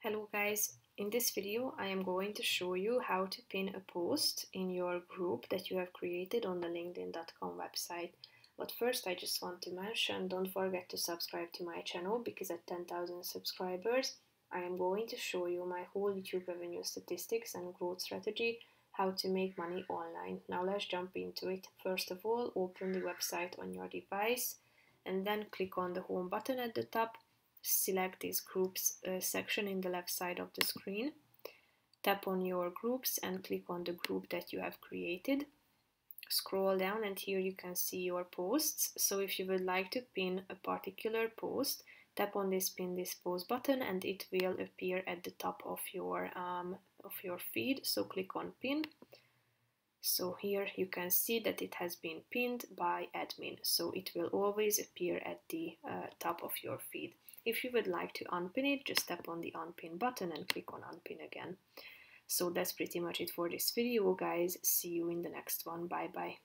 Hello guys, in this video I am going to show you how to pin a post in your group that you have created on the linkedin.com website. But first I just want to mention don't forget to subscribe to my channel because at 10,000 subscribers I am going to show you my whole YouTube revenue statistics and growth strategy how to make money online. Now let's jump into it. First of all open the website on your device and then click on the home button at the top select this groups uh, section in the left side of the screen. Tap on your groups and click on the group that you have created. Scroll down and here you can see your posts. So if you would like to pin a particular post, tap on this pin this post button and it will appear at the top of your um, of your feed. So click on pin. So here you can see that it has been pinned by admin. So it will always appear at the uh, top of your feed. If you would like to unpin it, just tap on the unpin button and click on unpin again. So that's pretty much it for this video, guys. See you in the next one. Bye bye.